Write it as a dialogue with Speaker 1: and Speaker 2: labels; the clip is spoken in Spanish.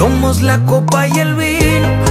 Speaker 1: Somos la copa y el vino.